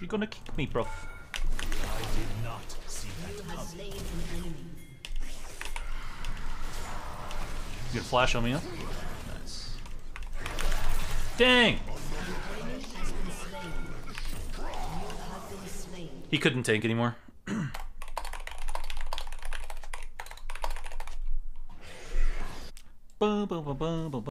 You're gonna kick me, bro. You gonna flash on me, huh? Nice. Dang! He couldn't tank anymore. Boom, boom, boom, boom, boom.